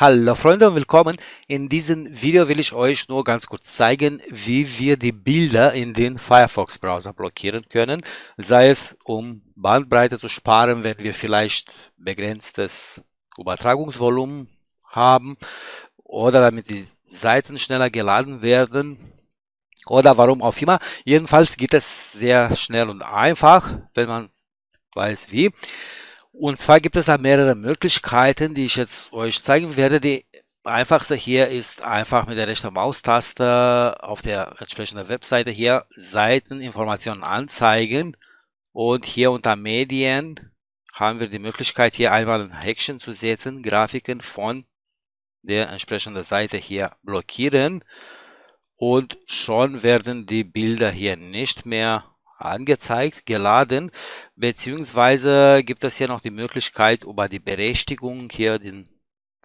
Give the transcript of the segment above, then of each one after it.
Hallo Freunde und willkommen. In diesem Video will ich euch nur ganz kurz zeigen, wie wir die Bilder in den Firefox Browser blockieren können. Sei es um Bandbreite zu sparen, wenn wir vielleicht begrenztes Übertragungsvolumen haben oder damit die Seiten schneller geladen werden oder warum auch immer. Jedenfalls geht es sehr schnell und einfach, wenn man weiß wie. Und zwar gibt es da mehrere Möglichkeiten, die ich jetzt euch zeigen werde. Die einfachste hier ist einfach mit der rechten Maustaste auf der entsprechenden Webseite hier Seiteninformationen anzeigen. Und hier unter Medien haben wir die Möglichkeit hier einmal ein Häkchen zu setzen, Grafiken von der entsprechenden Seite hier blockieren. Und schon werden die Bilder hier nicht mehr angezeigt, geladen, beziehungsweise gibt es hier noch die Möglichkeit über die Berechtigung hier, den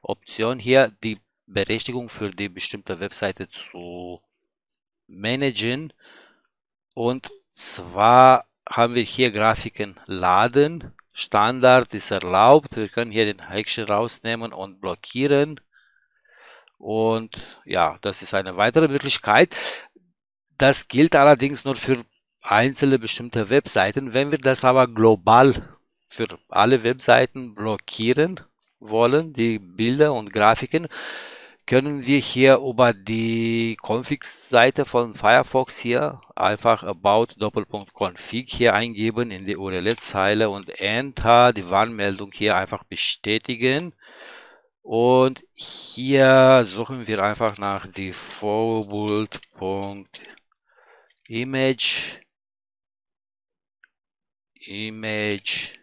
Option hier, die Berechtigung für die bestimmte Webseite zu managen. Und zwar haben wir hier Grafiken laden. Standard ist erlaubt. Wir können hier den Häkchen rausnehmen und blockieren. Und ja, das ist eine weitere Möglichkeit. Das gilt allerdings nur für einzelne bestimmte Webseiten. Wenn wir das aber global für alle Webseiten blockieren wollen, die Bilder und Grafiken, können wir hier über die Config-Seite von Firefox hier einfach about Doppelpunkt config hier eingeben in die URL-Zeile und Enter die Warnmeldung hier einfach bestätigen. Und hier suchen wir einfach nach default.image Image,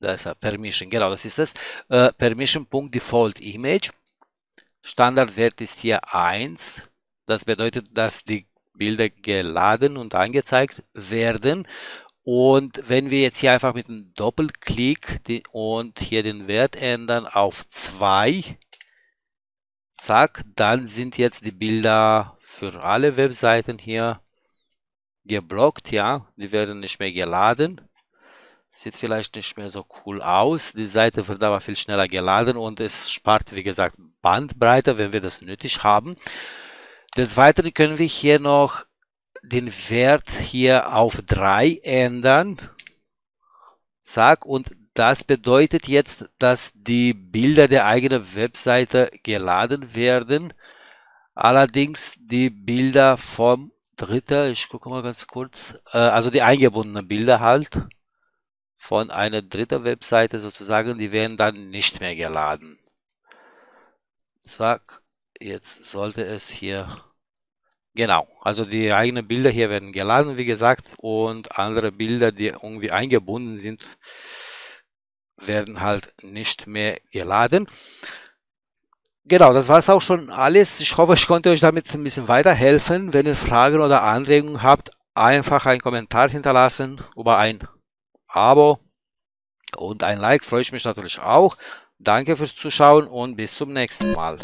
das ist Permission, genau, das ist das. Äh, Permission.default Image. Standardwert ist hier 1. Das bedeutet, dass die Bilder geladen und angezeigt werden. Und wenn wir jetzt hier einfach mit einem Doppelklick die, und hier den Wert ändern auf 2, zack, dann sind jetzt die Bilder für alle Webseiten hier geblockt, ja, die werden nicht mehr geladen. Sieht vielleicht nicht mehr so cool aus. Die Seite wird aber viel schneller geladen und es spart, wie gesagt, Bandbreite, wenn wir das nötig haben. Des Weiteren können wir hier noch den Wert hier auf 3 ändern. Zack, und das bedeutet jetzt, dass die Bilder der eigenen Webseite geladen werden. Allerdings die Bilder vom dritte, ich gucke mal ganz kurz, äh, also die eingebundenen Bilder halt von einer dritten Webseite sozusagen, die werden dann nicht mehr geladen. Zack, jetzt sollte es hier, genau, also die eigenen Bilder hier werden geladen, wie gesagt, und andere Bilder, die irgendwie eingebunden sind, werden halt nicht mehr geladen. Genau, das war es auch schon alles. Ich hoffe, ich konnte euch damit ein bisschen weiterhelfen. Wenn ihr Fragen oder Anregungen habt, einfach einen Kommentar hinterlassen über ein Abo und ein Like freue ich mich natürlich auch. Danke fürs Zuschauen und bis zum nächsten Mal.